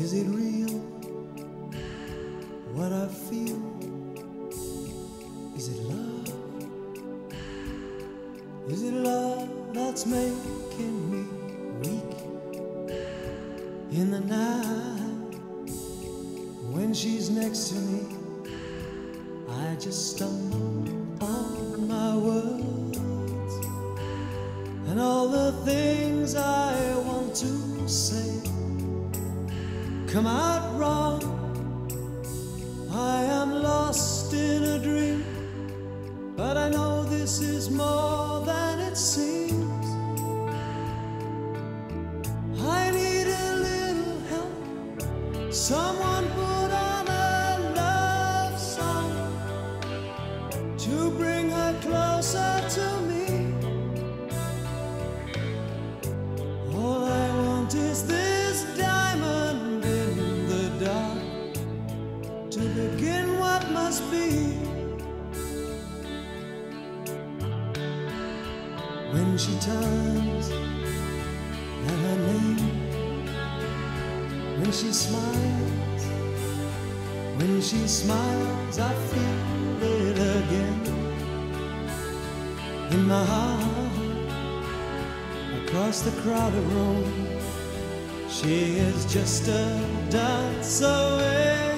Is it real? What I feel? Is it love? Is it love that's making me weak in the night when she's next to me? I just stumble on my words and all the things I want to say come out wrong. I am lost in a dream, but I know this is more than it seems. I need a little help. Someone begin what must be. When she turns and her name, when she smiles, when she smiles, I feel it again in my heart across the crowded room. She is just a dance away,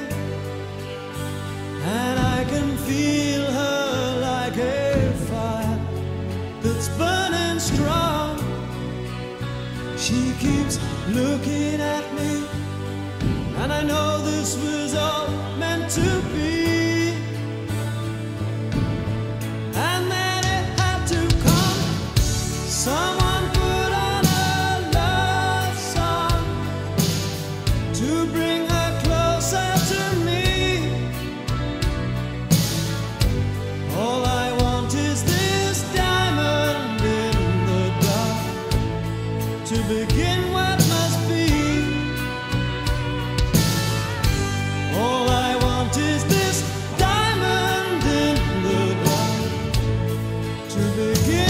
and I can feel her like a fire that's burning strong. She keeps looking at me, and I know this was all meant to be. to begin.